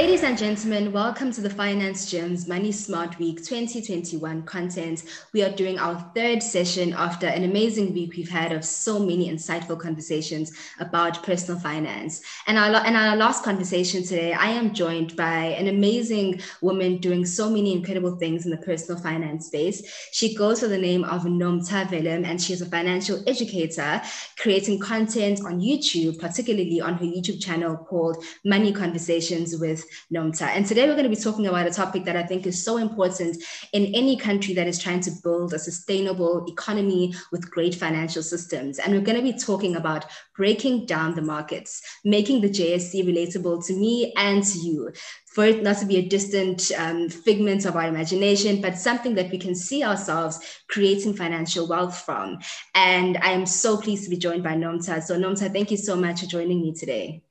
Ladies and gentlemen, welcome to the Finance Gym's Money Smart Week 2021 content. We are doing our third session after an amazing week we've had of so many insightful conversations about personal finance. And our, and our last conversation today, I am joined by an amazing woman doing so many incredible things in the personal finance space. She goes by the name of Nomtha Vellem, and she's a financial educator creating content on YouTube, particularly on her YouTube channel called Money Conversations with Nomtha. And today we're going to be talking about a topic that I think is so important in any country that is trying to build a sustainable economy with great financial systems. And we're going to be talking about breaking down the markets, making the JSE relatable to me and to you for it not to be a distant um, figment of our imagination, but something that we can see ourselves creating financial wealth from. And I am so pleased to be joined by Nomtha. So, Nomtha, thank you so much for joining me today.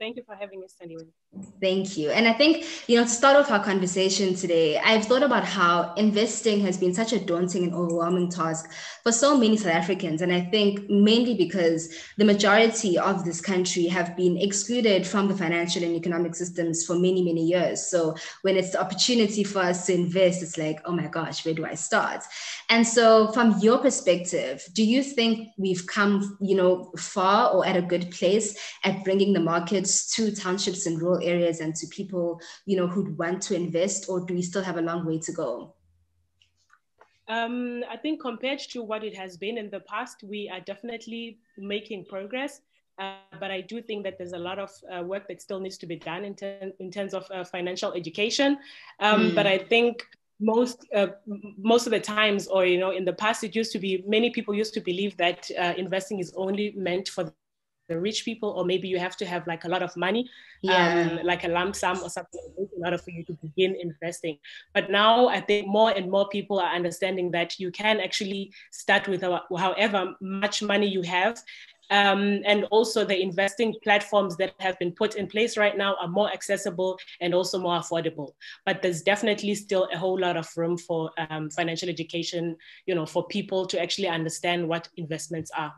Thank you for having us, anyway. Thank you. And I think, you know, to start off our conversation today, I've thought about how investing has been such a daunting and overwhelming task for so many South Africans. And I think mainly because the majority of this country have been excluded from the financial and economic systems for many, many years. So when it's the opportunity for us to invest, it's like, oh my gosh, where do I start? And so from your perspective, do you think we've come, you know, far or at a good place at bringing the markets to townships and rural areas and to people, you know, who'd want to invest, or do we still have a long way to go? Um, I think compared to what it has been in the past, we are definitely making progress. Uh, but I do think that there's a lot of uh, work that still needs to be done in, ter- in terms of uh, financial education. Um, mm. But I think most uh, most of the times, or you know, in the past, it used to be many people used to believe that uh, investing is only meant for the rich people, or maybe you have to have like a lot of money, yeah. um, like a lump sum or something in order for you to begin investing. But now I think more and more people are understanding that you can actually start with however much money you have. Um, and also the investing platforms that have been put in place right now are more accessible and also more affordable. But there's definitely still a whole lot of room for um, financial education, you know, for people to actually understand what investments are.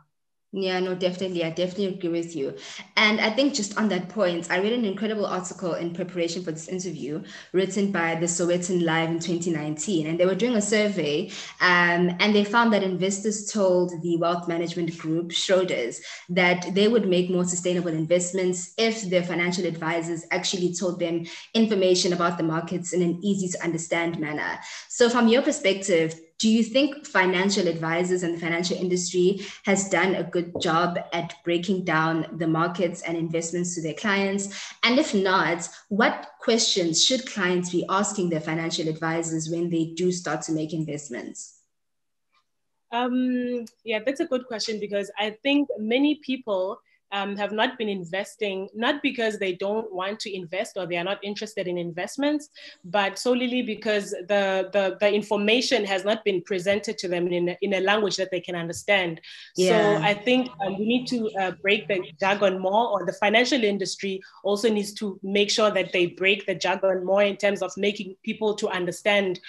Yeah, no, definitely. I definitely agree with you. And I think just on that point, I read an incredible article in preparation for this interview written by the Sowetan Live in 2019. And they were doing a survey um, and they found that investors told the wealth management group, Schroders, that they would make more sustainable investments if their financial advisors actually told them information about the markets in an easy to understand manner. So, from your perspective, do you think financial advisors and the financial industry has done a good job at breaking down the markets and investments to their clients? And if not, what questions should clients be asking their financial advisors when they do start to make investments? Um, yeah, that's a good question because I think many people um, have not been investing, not because they don't want to invest or they are not interested in investments, but solely because the, the, the information has not been presented to them in a, in a language that they can understand. Yeah. So I think um, we need to uh, break the jargon more, or the financial industry also needs to make sure that they break the jargon more in terms of making people to understand,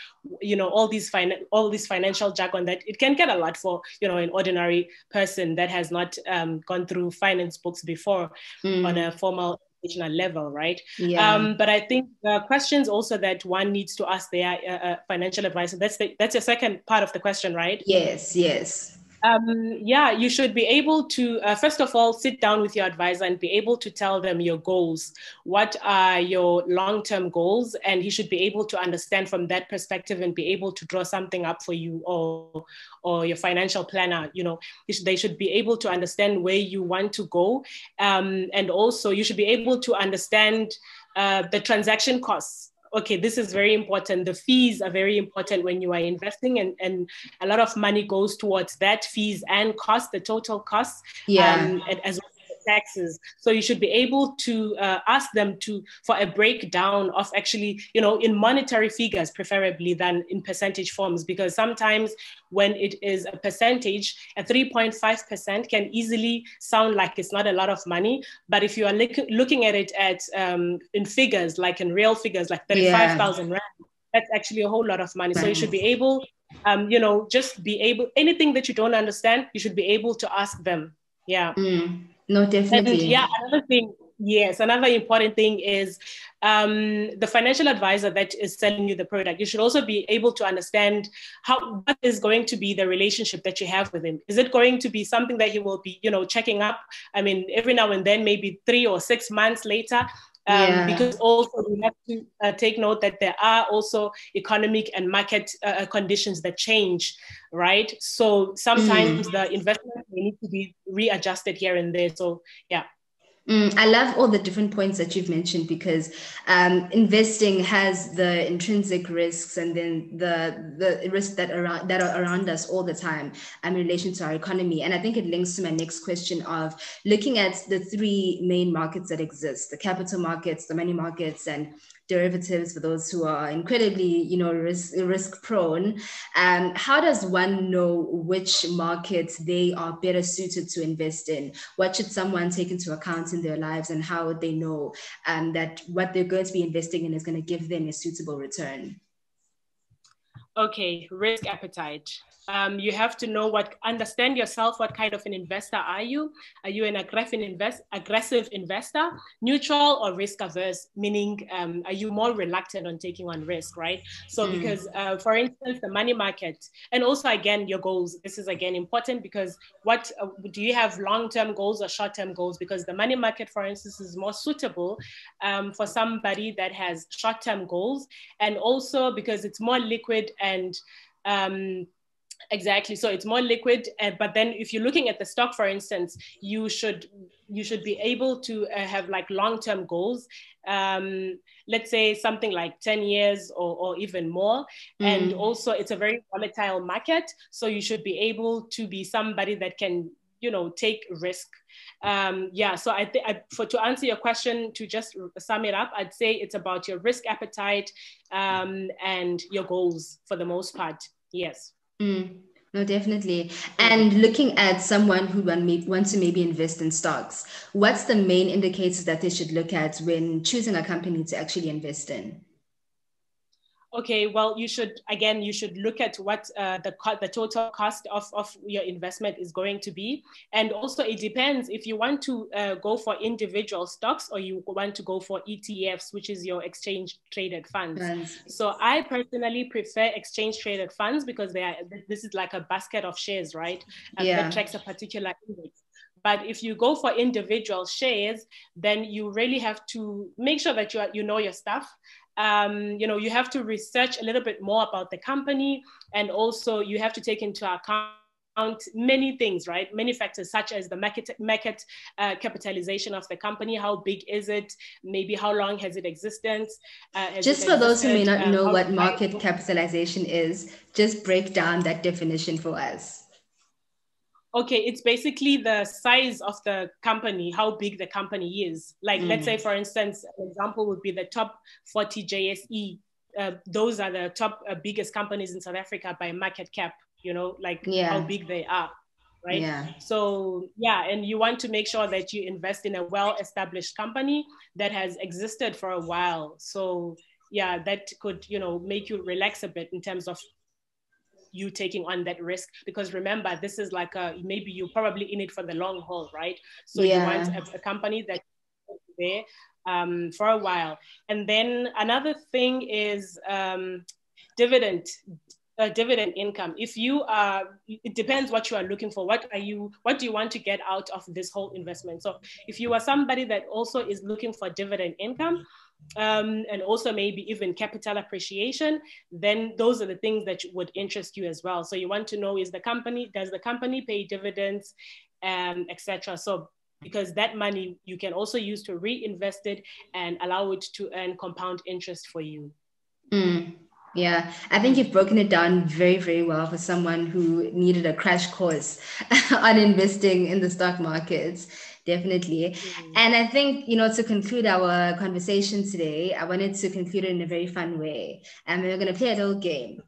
you know, all these fin- all this financial jargon that it can get a lot for, you know, an ordinary person that has not um, gone through finance books before mm. on a formal educational level, right? Yeah. Um, but I think the questions also that one needs to ask their uh, uh, financial advisor. That's the that's the second part of the question, right? Yes. Yes um, yeah, you should be able to, uh, first of all, sit down with your advisor and be able to tell them your goals. What are your long term goals? And he should be able to understand from that perspective and be able to draw something up for you or, or your financial planner. You know, they should be able to understand where you want to go. Um, and also, you should be able to understand uh, the transaction costs okay, this is very important. The fees are very important when you are investing, and, and a lot of money goes towards that fees and cost, the total costs, yeah. Um, as well taxes. So you should be able to uh, ask them to for a breakdown of actually, you know, in monetary figures, preferably than in percentage forms, because sometimes when it is a percentage, a 3.5% can easily sound like it's not a lot of money. But if you are look, looking at it at um, in figures, like in real figures, like 35,000 yeah. rand, that's actually a whole lot of money. Right. So you should be able, um, you know, just be able, anything that you don't understand, you should be able to ask them. Yeah. Mm. No, definitely. And yeah, another thing, yes, another important thing is um, the financial advisor that is selling you the product. You should also be able to understand how what is going to be the relationship that you have with him. Is it going to be something that he will be, you know, checking up? I mean, every now and then, maybe three or six months later. Um, yeah. Because also we have to uh, take note that there are also economic and market uh, uh conditions that change, right? So sometimes mm. the investment may need to be readjusted here and there. So yeah. Mm, I love all the different points that you've mentioned because um, investing has the intrinsic risks and then the the risks that around that are around us all the time um, in relation to our economy. And I think it links to my next question of looking at the three main markets that exist: the capital markets, the money markets, and derivatives for those who are incredibly, you know, risk, risk prone. Um, how does one know which markets they are better suited to invest in? What should someone take into account in their lives and how would they know um, that what they're going to be investing in is going to give them a suitable return? Okay, risk appetite. Um, you have to know what, understand yourself. What kind of an investor are you? Are you an aggressive, invest, aggressive investor, neutral, or risk averse? Meaning, um, are you more reluctant on taking on risk, right? So, mm. because, uh, for instance, the money market, and also again your goals. This is again important because what uh, do you have long-term goals or short-term goals? Because the money market, for instance, is more suitable um, for somebody that has short-term goals, and also because it's more liquid and um, Exactly. So it's more liquid. Uh, but then if you're looking at the stock, for instance, you should you should be able to uh, have like long-term goals. Um, let's say something like 10 years or, or even more. Mm. And also it's a very volatile market. So you should be able to be somebody that can, you know, take risk. Um, yeah, so I think for to answer your question, to just sum it up, I'd say it's about your risk appetite um, and your goals for the most part. Yes. Mm, no, definitely. And looking at someone who wants to maybe invest in stocks, what's the main indicators that they should look at when choosing a company to actually invest in? Okay, well, you should, again, you should look at what uh, the, the total cost of, of your investment is going to be. And also it depends if you want to uh, go for individual stocks or you want to go for ETFs, which is your exchange traded funds. So I personally prefer exchange traded funds because they are, this is like a basket of shares, right? yeah. That tracks a particular index. But if you go for individual shares, then you really have to make sure that you, are, you know your stuff um, you know, you have to research a little bit more about the company, and also you have to take into account many things, right? Many factors such as the market, market uh, capitalization of the company. How big is it? Maybe how long has it existed? Uh, just for those who may not um, know what market capitalization is, just break down that definition for us okay it's basically the size of the company how big the company is like mm. let's say for instance an example would be the top 40 jse uh, those are the top uh, biggest companies in south africa by market cap you know like yeah. how big they are right yeah. so yeah and you want to make sure that you invest in a well established company that has existed for a while so yeah that could you know make you relax a bit in terms of you taking on that risk. Because remember this is like a maybe you're probably in it for the long haul right? So yeah. you want a, a company that there um, for a while. And then another thing is um, dividend uh, dividend income. If you are it depends what you are looking for. What are you what do you want to get out of this whole investment? So if you are somebody that also is looking for dividend income um, and also maybe even capital appreciation, then those are the things that would interest you as well. So you want to know is the company, does the company pay dividends, um, etc. So because that money you can also use to reinvest it and allow it to earn compound interest for you. Mm. Yeah, I think you've broken it down very, very well for someone who needed a crash course on investing in the stock markets definitely. Mm-hmm. And I think, you know, to conclude our conversation today, I wanted to conclude it in a very fun way. And we're going to play a little game.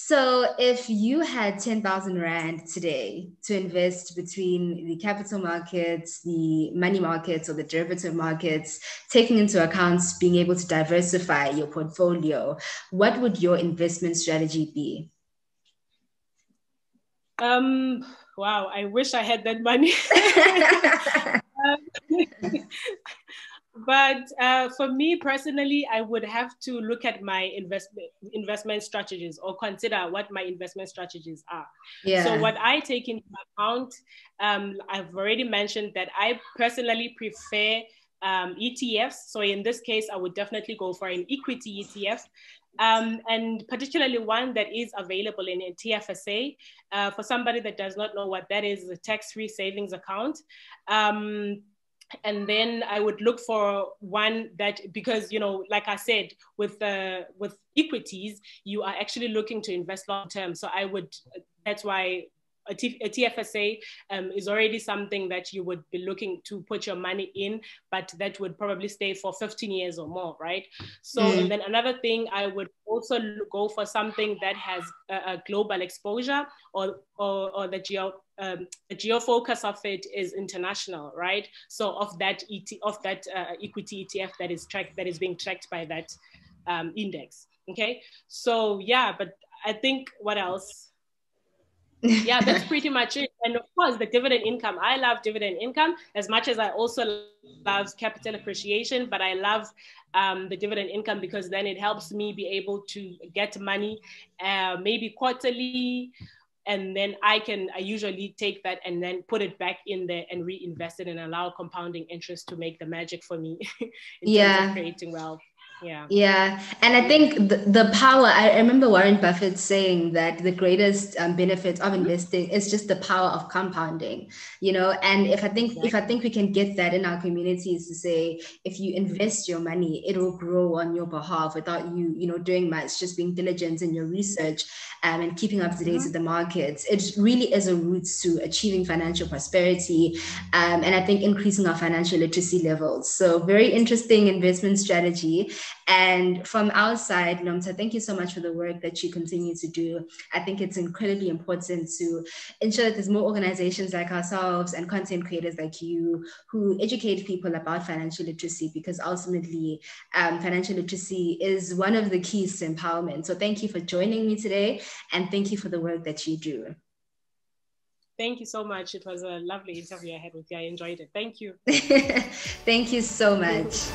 So, if you had 10,000 Rand today to invest between the capital markets, the money markets, or the derivative markets, taking into account being able to diversify your portfolio, what would your investment strategy be? Um, wow, I wish I had that money. um, but uh, for me personally, I would have to look at my investment investment strategies or consider what my investment strategies are. Yeah. So what I take into account, um, I've already mentioned that I personally prefer um, ETFs. So in this case, I would definitely go for an equity ETF. Um, and particularly one that is available in a TFSA. Uh, for somebody that does not know what that is, a tax-free savings account. Um, and then I would look for one that because you know, like I said, with uh, with equities, you are actually looking to invest long term. So I would. That's why a, T, a TFSA um, is already something that you would be looking to put your money in, but that would probably stay for 15 years or more, right? So mm. then another thing, I would also go for something that has a, a global exposure or, or, or the geo um, the geo focus of it is international, right? So of that ET, of that uh, equity ETF that is tracked that is being tracked by that um, index. Okay, so yeah, but I think what else? Yeah, that's pretty much it. And of course, the dividend income. I love dividend income as much as I also love capital appreciation, but I love um, the dividend income because then it helps me be able to get money, uh, maybe quarterly. And then I can, I usually take that and then put it back in there and reinvest it and allow compounding interest to make the magic for me in yeah. terms of creating wealth yeah yeah and i think the, the power i remember warren buffett saying that the greatest um, benefit of mm-hmm. investing is just the power of compounding you know and if i think if i think we can get that in our communities to say if you invest your money it will grow on your behalf without you you know doing much just being diligent in your research um, and keeping up to date mm-hmm. with the markets it really is a route to achieving financial prosperity um, and i think increasing our financial literacy levels so very interesting investment strategy and from our side, Nomsa, thank you so much for the work that you continue to do. I think it's incredibly important to ensure that there's more organizations like ourselves and content creators like you who educate people about financial literacy because ultimately um, financial literacy is one of the keys to empowerment. So thank you for joining me today and thank you for the work that you do. Thank you so much. It was a lovely interview I had with you. I enjoyed it. Thank you. Thank you so much.